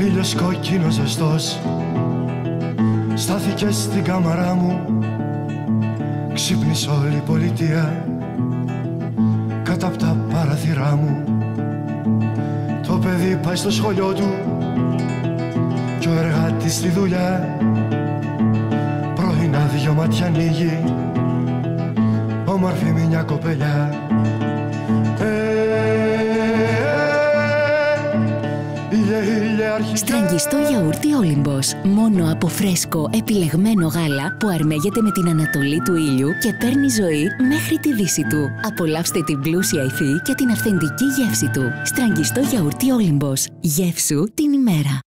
Ήλιος κόκκινος ζεστός. Στάθηκε στην κάμαρά μου. Ξύπνησε όλη η πολιτεία. Κάτω απ' τα παραθυρά μου. Το παιδί πάει στο σχολείο του. Κι ο εργάτης στη δουλειά. Πρωινά δυο μάτια ανοίγει. Όμορφη μια κοπελιά Στραγγιστό γιαούρτι Όλυμπος. Μόνο από φρέσκο, επιλεγμένο γάλα που αρμέγεται με την ανατολή του ήλιου και παίρνει ζωή μέχρι τη δύση του. Απολαύστε την πλούσια υφή και την αυθεντική γεύση του. Στραγγιστό γιαούρτι Όλυμπος. Γεύσου την ημέρα.